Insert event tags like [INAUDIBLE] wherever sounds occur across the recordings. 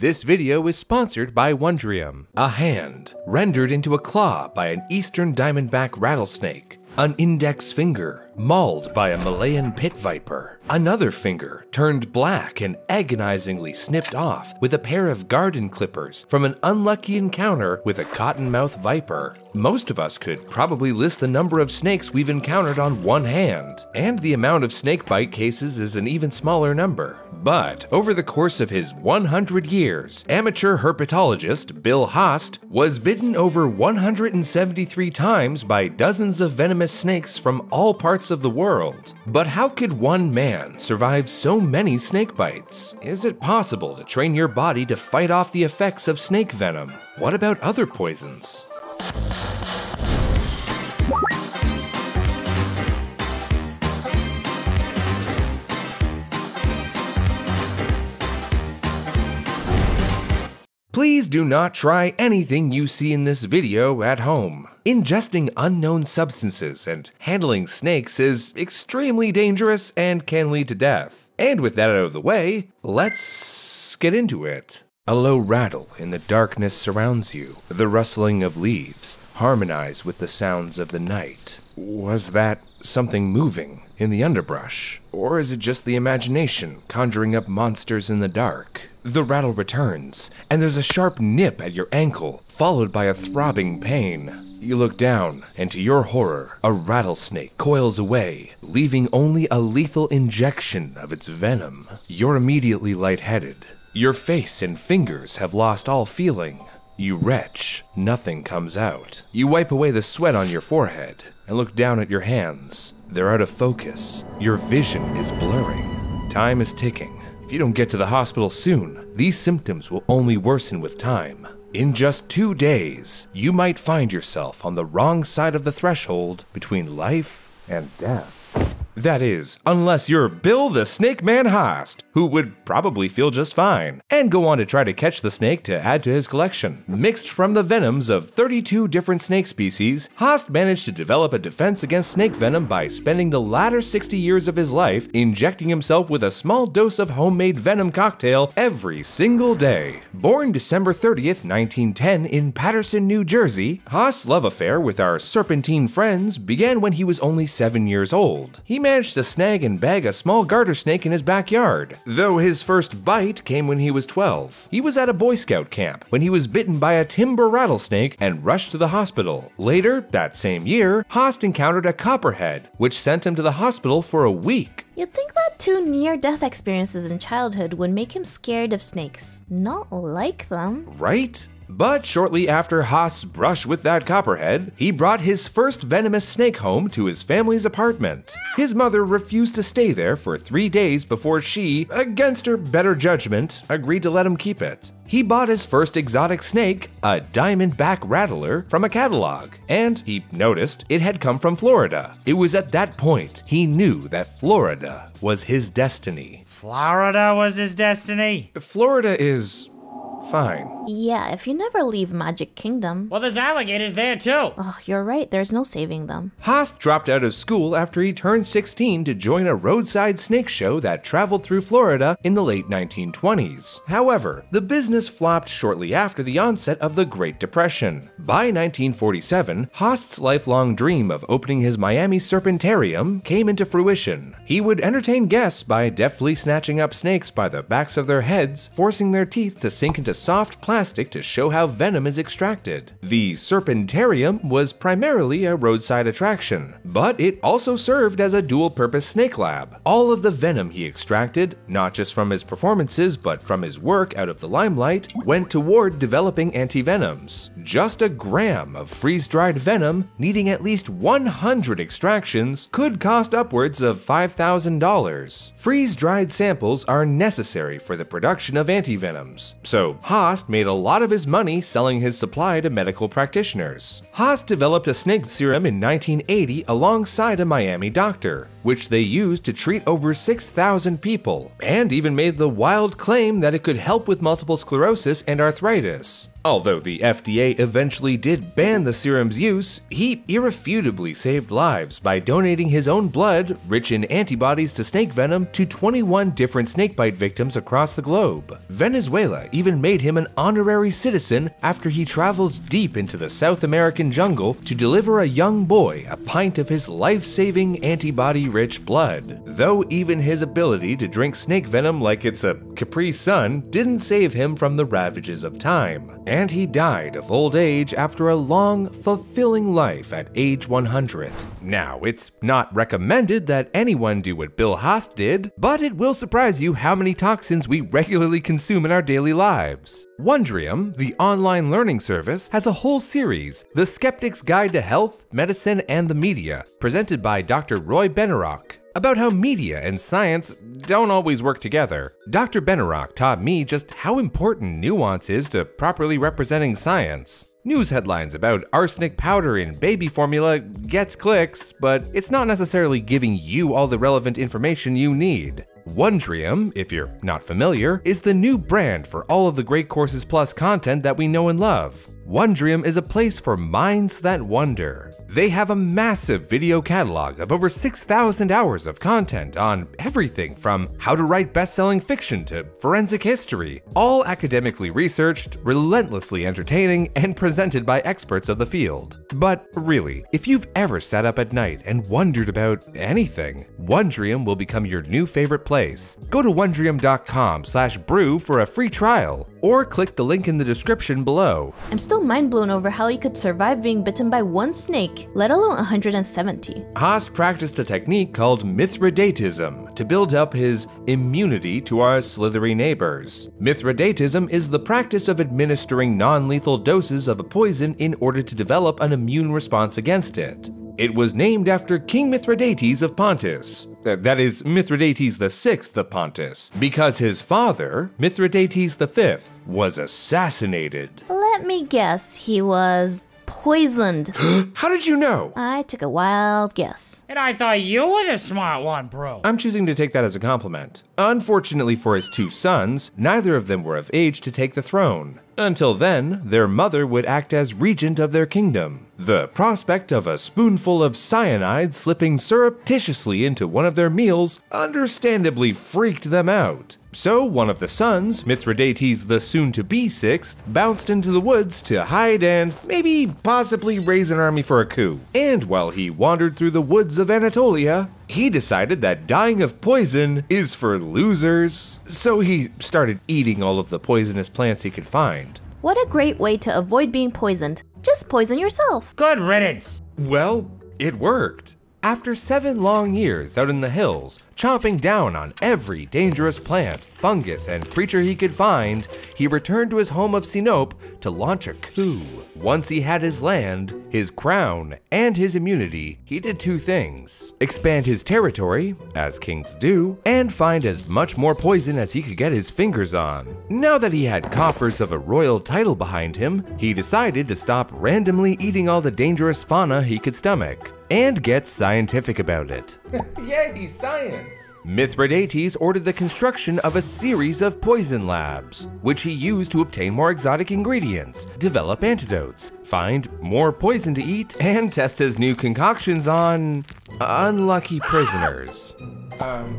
This video is sponsored by Wondrium. A hand rendered into a claw by an eastern diamondback rattlesnake. An index finger mauled by a Malayan pit viper. Another finger turned black and agonizingly snipped off with a pair of garden clippers from an unlucky encounter with a cottonmouth viper. Most of us could probably list the number of snakes we've encountered on one hand, and the amount of snakebite cases is an even smaller number. But over the course of his 100 years, amateur herpetologist Bill Haast was bitten over 173 times by dozens of venomous snakes from all parts of the world. But how could one man survive so many snake bites? Is it possible to train your body to fight off the effects of snake venom? What about other poisons? Please do not try anything you see in this video at home. Ingesting unknown substances and handling snakes is extremely dangerous and can lead to death. And with that out of the way, let's get into it. A low rattle in the darkness surrounds you. The rustling of leaves harmonize with the sounds of the night. Was that something moving in the underbrush? Or is it just the imagination conjuring up monsters in the dark? The rattle returns, and there's a sharp nip at your ankle, followed by a throbbing pain. You look down, and to your horror, a rattlesnake coils away, leaving only a lethal injection of its venom. You're immediately lightheaded. Your face and fingers have lost all feeling. You retch, nothing comes out. You wipe away the sweat on your forehead and look down at your hands. They're out of focus. Your vision is blurring. Time is ticking. If you don't get to the hospital soon, these symptoms will only worsen with time. In just two days, you might find yourself on the wrong side of the threshold between life and death. That is, unless you're Bill the Snake Man Haast, who would probably feel just fine, and go on to try to catch the snake to add to his collection. Mixed from the venoms of 32 different snake species, Haast managed to develop a defense against snake venom by spending the latter 60 years of his life injecting himself with a small dose of homemade venom cocktail every single day. Born December 30th, 1910 in Paterson, New Jersey, Haast's love affair with our serpentine friends began when he was only 7 years old. He managed to snag and bag a small garter snake in his backyard, though his first bite came when he was 12. He was at a Boy Scout camp when he was bitten by a timber rattlesnake and rushed to the hospital. Later, that same year, Haast encountered a copperhead, which sent him to the hospital for a week. You'd think that two near death experiences in childhood would make him scared of snakes, not like them. Right? But shortly after Haast's brush with that copperhead, he brought his first venomous snake home to his family's apartment. His mother refused to stay there for three days before she, against her better judgment, agreed to let him keep it. He bought his first exotic snake, a diamondback rattler, from a catalog, and he noticed it had come from Florida. It was at that point he knew that Florida was his destiny. Florida was his destiny. Florida is fine. Yeah, if you never leave Magic Kingdom. Well, there's alligators there too. Oh, you're right, there's no saving them. Haast dropped out of school after he turned 16 to join a roadside snake show that traveled through Florida in the late 1920s. However, the business flopped shortly after the onset of the Great Depression. By 1947, Haast's lifelong dream of opening his Miami Serpentarium came into fruition. He would entertain guests by deftly snatching up snakes by the backs of their heads, forcing their teeth to sink into soft plastic to show how venom is extracted. The Serpentarium was primarily a roadside attraction, but it also served as a dual-purpose snake lab. All of the venom he extracted, not just from his performances but from his work out of the limelight, went toward developing antivenoms. Just a gram of freeze-dried venom needing at least 100 extractions could cost upwards of $5,000. Freeze-dried samples are necessary for the production of antivenoms, so Haast made a lot of his money selling his supply to medical practitioners. Haast developed a snake serum in 1980 alongside a Miami doctor, which they used to treat over 6,000 people, and even made the wild claim that it could help with multiple sclerosis and arthritis. Although the FDA eventually did ban the serum's use, he irrefutably saved lives by donating his own blood, rich in antibodies to snake venom, to 21 different snakebite victims across the globe. Venezuela even made him an honorary citizen after he traveled deep into the South American jungle to deliver a young boy a pint of his life-saving antibody-rich blood. Though even his ability to drink snake venom like it's a Capri Sun didn't save him from the ravages of time and he died of old age after a long, fulfilling life at age 100. Now, it's not recommended that anyone do what Bill Haast did, but it will surprise you how many toxins we regularly consume in our daily lives. Wondrium, the online learning service, has a whole series, The Skeptic's Guide to Health, Medicine, and the Media, presented by Dr. Roy Benaroch about how media and science don't always work together. Dr. Benaroch taught me just how important nuance is to properly representing science. News headlines about arsenic powder in baby formula gets clicks, but it's not necessarily giving you all the relevant information you need. Wondrium, if you're not familiar, is the new brand for all of the Great Courses Plus content that we know and love. Wondrium is a place for minds that wonder. They have a massive video catalog of over 6,000 hours of content on everything from how to write best-selling fiction to forensic history, all academically researched, relentlessly entertaining, and presented by experts of the field. But really, if you've ever sat up at night and wondered about anything, Wondrium will become your new favorite place. Go to wondrium.com slash brew for a free trial, or click the link in the description below. I'm still mind blown over how he could survive being bitten by one snake let alone 170. Haast practiced a technique called Mithridatism to build up his immunity to our slithery neighbors. Mithridatism is the practice of administering non lethal doses of a poison in order to develop an immune response against it. It was named after King Mithridates of Pontus, uh, that is, Mithridates VI of Pontus, because his father, Mithridates V, was assassinated. Let me guess, he was poisoned. [GASPS] How did you know? I took a wild guess. And I thought you were the smart one, bro. I'm choosing to take that as a compliment. Unfortunately for his two sons, neither of them were of age to take the throne. Until then, their mother would act as regent of their kingdom. The prospect of a spoonful of cyanide slipping surreptitiously into one of their meals understandably freaked them out. So one of the sons, Mithridates the soon-to-be sixth, bounced into the woods to hide and maybe possibly raise an army for a coup. And while he wandered through the woods of Anatolia, he decided that dying of poison is for losers. So he started eating all of the poisonous plants he could find. What a great way to avoid being poisoned. Just poison yourself. Good riddance. Well, it worked. After seven long years out in the hills, chomping down on every dangerous plant, fungus, and creature he could find, he returned to his home of Sinope to launch a coup. Once he had his land, his crown, and his immunity, he did two things. Expand his territory, as kings do, and find as much more poison as he could get his fingers on. Now that he had coffers of a royal title behind him, he decided to stop randomly eating all the dangerous fauna he could stomach and get scientific about it. [LAUGHS] Yay, science! Mithridates ordered the construction of a series of poison labs, which he used to obtain more exotic ingredients, develop antidotes, find more poison to eat, and test his new concoctions on unlucky prisoners. Um,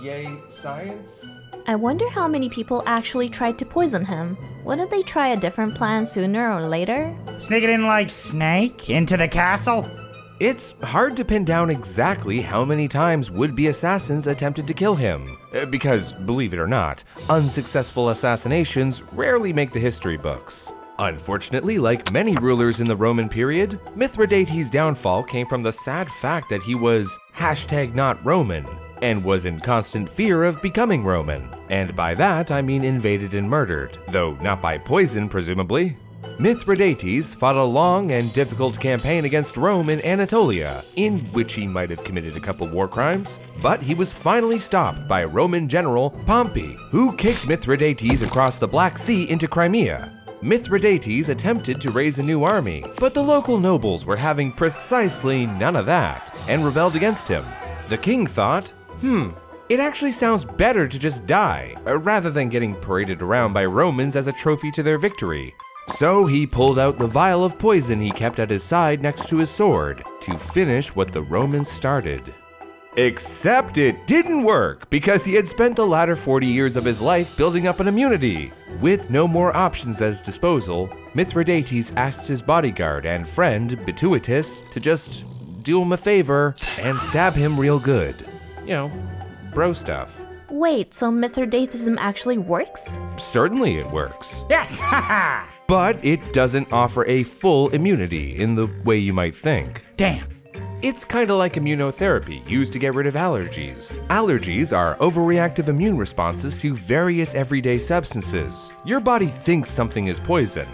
yay, science? I wonder how many people actually tried to poison him. Wouldn't they try a different plan sooner or later? Sneak it in like Snake into the castle? It's hard to pin down exactly how many times would-be assassins attempted to kill him, uh, because, believe it or not, unsuccessful assassinations rarely make the history books. Unfortunately, like many rulers in the Roman period, Mithridates' downfall came from the sad fact that he was hashtag not Roman, and was in constant fear of becoming Roman. And by that, I mean invaded and murdered, though not by poison, presumably. Mithridates fought a long and difficult campaign against Rome in Anatolia, in which he might have committed a couple war crimes, but he was finally stopped by Roman general Pompey, who kicked Mithridates across the Black Sea into Crimea. Mithridates attempted to raise a new army, but the local nobles were having precisely none of that, and rebelled against him. The king thought, hmm, it actually sounds better to just die, rather than getting paraded around by Romans as a trophy to their victory. So he pulled out the vial of poison he kept at his side next to his sword to finish what the Romans started. Except it didn't work because he had spent the latter 40 years of his life building up an immunity. With no more options at his disposal, Mithridates asked his bodyguard and friend, Bituitus, to just do him a favor and stab him real good. You know, bro stuff. Wait, so Mithridatism actually works? Certainly it works. Yes, [LAUGHS] haha! But it doesn't offer a full immunity in the way you might think. Damn. It's kinda like immunotherapy used to get rid of allergies. Allergies are overreactive immune responses to various everyday substances. Your body thinks something is poison,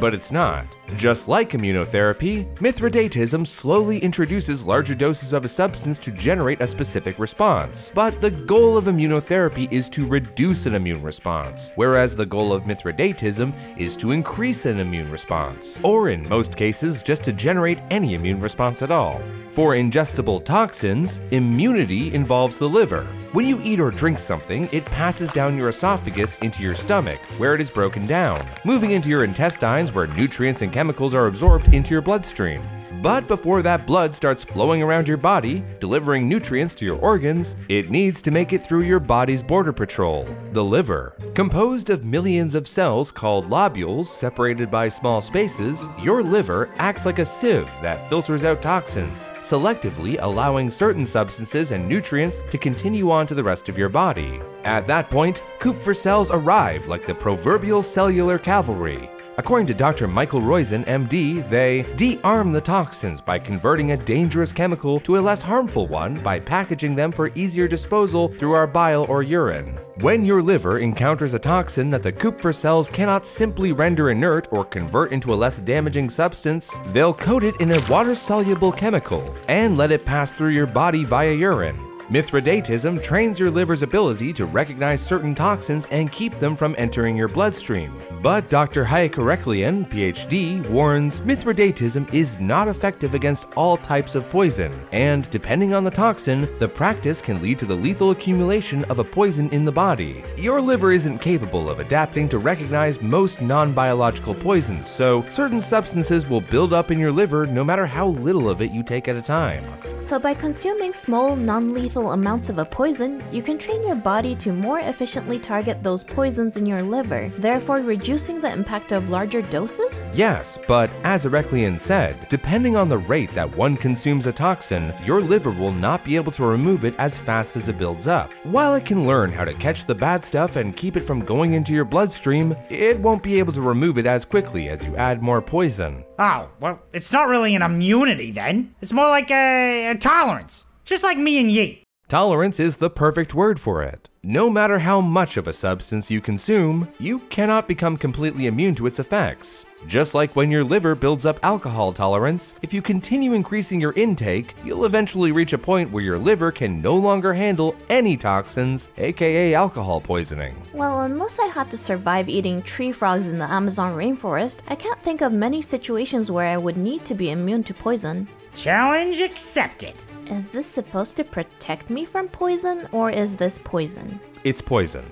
but it's not. Just like immunotherapy, Mithridatism slowly introduces larger doses of a substance to generate a specific response. But the goal of immunotherapy is to reduce an immune response, whereas the goal of Mithridatism is to increase an immune response, or in most cases, just to generate any immune response at all. For ingestible toxins, immunity involves the liver, when you eat or drink something, it passes down your esophagus into your stomach, where it is broken down, moving into your intestines where nutrients and chemicals are absorbed into your bloodstream. But before that blood starts flowing around your body, delivering nutrients to your organs, it needs to make it through your body's border patrol, the liver. Composed of millions of cells called lobules separated by small spaces, your liver acts like a sieve that filters out toxins, selectively allowing certain substances and nutrients to continue on to the rest of your body. At that point, Kupffer cells arrive like the proverbial cellular cavalry, According to Dr. Michael Roizen, MD, they de-arm the toxins by converting a dangerous chemical to a less harmful one by packaging them for easier disposal through our bile or urine. When your liver encounters a toxin that the Kupffer cells cannot simply render inert or convert into a less damaging substance, they'll coat it in a water-soluble chemical and let it pass through your body via urine. Mithridatism trains your liver's ability to recognize certain toxins and keep them from entering your bloodstream. But Dr. Hayek Areklian, PhD, warns Mithridatism is not effective against all types of poison, and depending on the toxin, the practice can lead to the lethal accumulation of a poison in the body. Your liver isn't capable of adapting to recognize most non-biological poisons, so certain substances will build up in your liver no matter how little of it you take at a time. So by consuming small, non-lethal amounts of a poison, you can train your body to more efficiently target those poisons in your liver, therefore reducing the impact of larger doses? Yes, but as Areklian said, depending on the rate that one consumes a toxin, your liver will not be able to remove it as fast as it builds up. While it can learn how to catch the bad stuff and keep it from going into your bloodstream, it won't be able to remove it as quickly as you add more poison. Oh, well, it's not really an immunity then. It's more like a, a tolerance. Just like me and ye. Tolerance is the perfect word for it. No matter how much of a substance you consume, you cannot become completely immune to its effects. Just like when your liver builds up alcohol tolerance, if you continue increasing your intake, you'll eventually reach a point where your liver can no longer handle any toxins, aka alcohol poisoning. Well, unless I have to survive eating tree frogs in the Amazon rainforest, I can't think of many situations where I would need to be immune to poison. Challenge accepted. Is this supposed to protect me from poison, or is this poison? It's poison.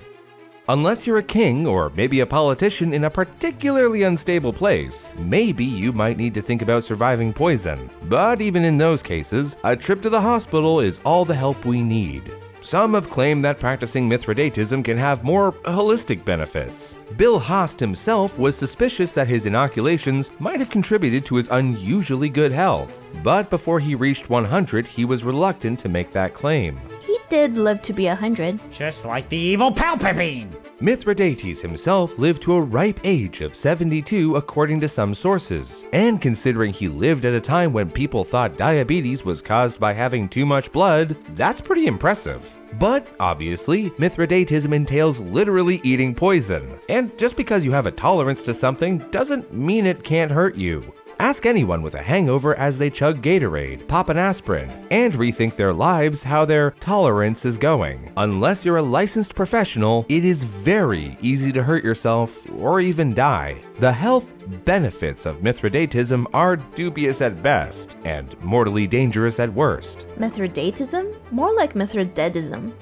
Unless you're a king or maybe a politician in a particularly unstable place, maybe you might need to think about surviving poison. But even in those cases, a trip to the hospital is all the help we need. Some have claimed that practicing Mithridatism can have more holistic benefits. Bill Haast himself was suspicious that his inoculations might have contributed to his unusually good health, but before he reached 100, he was reluctant to make that claim. He did live to be a hundred. Just like the evil Palpatine. Mithridates himself lived to a ripe age of 72 according to some sources, and considering he lived at a time when people thought diabetes was caused by having too much blood, that's pretty impressive. But obviously, Mithridatism entails literally eating poison, and just because you have a tolerance to something doesn't mean it can't hurt you. Ask anyone with a hangover as they chug Gatorade, pop an aspirin, and rethink their lives how their tolerance is going. Unless you're a licensed professional, it is very easy to hurt yourself or even die. The health benefits of Mithridatism are dubious at best and mortally dangerous at worst. Mithridatism? More like Mithridatism.